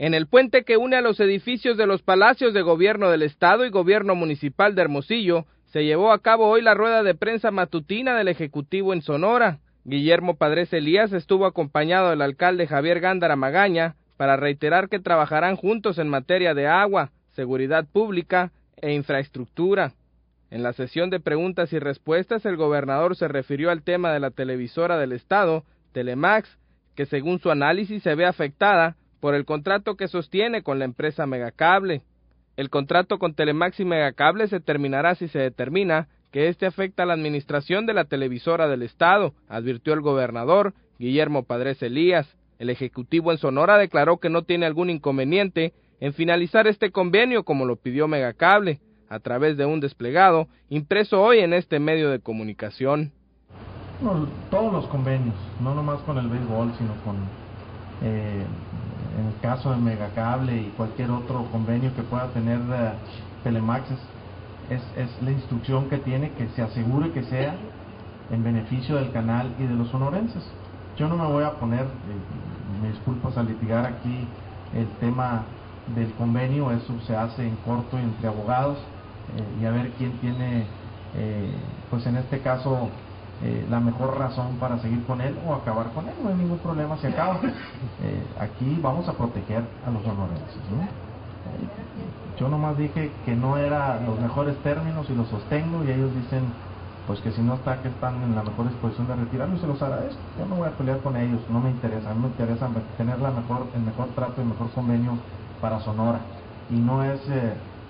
En el puente que une a los edificios de los palacios de gobierno del Estado y gobierno municipal de Hermosillo, se llevó a cabo hoy la rueda de prensa matutina del Ejecutivo en Sonora. Guillermo Padres Elías estuvo acompañado del alcalde Javier Gándara Magaña para reiterar que trabajarán juntos en materia de agua, seguridad pública e infraestructura. En la sesión de preguntas y respuestas, el gobernador se refirió al tema de la televisora del Estado, Telemax, que según su análisis se ve afectada por el contrato que sostiene con la empresa Megacable. El contrato con Telemax y Megacable se terminará si se determina que este afecta a la administración de la televisora del Estado, advirtió el gobernador Guillermo Padres Elías. El Ejecutivo en Sonora declaró que no tiene algún inconveniente en finalizar este convenio como lo pidió Megacable, a través de un desplegado impreso hoy en este medio de comunicación. todos los convenios, no nomás con el béisbol, sino con eh, en el caso de Megacable y cualquier otro convenio que pueda tener uh, Telemax, es, es, la instrucción que tiene que se asegure que sea en beneficio del canal y de los sonorenses. Yo no me voy a poner, eh, me disculpas, a litigar aquí el tema del convenio, eso se hace en corto entre abogados eh, y a ver quién tiene, pues en este caso, eh, la mejor razón para seguir con él o acabar con él, no hay ningún problema, se acaba. Eh, aquí vamos a proteger a los sonorenses. ¿no? Eh, yo nomás dije que no eran los mejores términos y los sostengo y ellos dicen pues que si no está que están en la mejor disposición de retirarlo y se los agradezco. Yo no voy a pelear con ellos, no me interesa, a mí me interesa tener la mejor, el mejor trato y el mejor convenio para Sonora. Y no es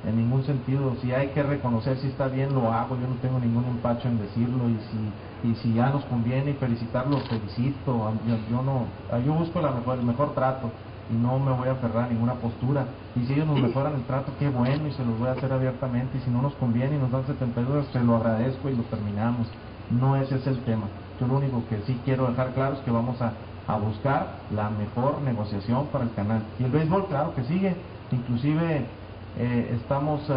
en ningún sentido. Si hay que reconocer si está bien, lo hago. Yo no tengo ningún empacho en decirlo. Y si, y si ya nos conviene felicitarlo, felicito. Yo, no, yo busco la mejor, el mejor trato y no me voy a aferrar a ninguna postura. Y si ellos nos mejoran el trato, qué bueno y se los voy a hacer abiertamente. Y si no nos conviene y nos dan 72, se lo agradezco y lo terminamos. No ese es el tema. Yo lo único que sí quiero dejar claro es que vamos a, a buscar la mejor negociación para el canal. Y el béisbol, claro que sigue. Inclusive eh, estamos eh,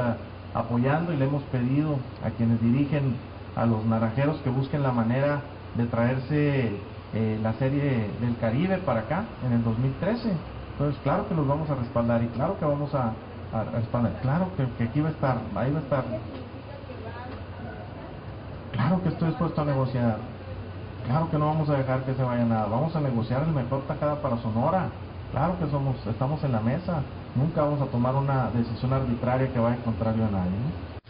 apoyando y le hemos pedido a quienes dirigen a los naranjeros que busquen la manera de traerse eh, la serie del Caribe para acá en el 2013. Entonces, claro que los vamos a respaldar y claro que vamos a, respaldar. Claro que, aquí va a estar, ahí va a estar. Claro que estoy dispuesto a negociar. Claro que no vamos a dejar que se vaya nada. Vamos a negociar el mejor tajada para Sonora. Claro que somos, estamos en la mesa nunca vamos a tomar una decisión arbitraria que vaya en contrario a nadie.